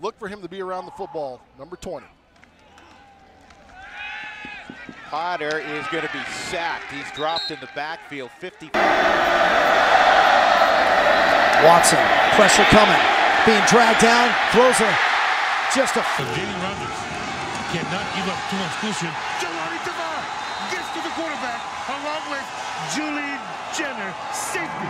look for him to be around the football. Number 20. Potter is going to be sacked. He's dropped in the backfield 50. Watson, pressure coming, being dragged down, throws a just a. So Jalen Rogers cannot give up too much cushion. Jelani Tavar gets to the quarterback along with Julie Jenner, safety.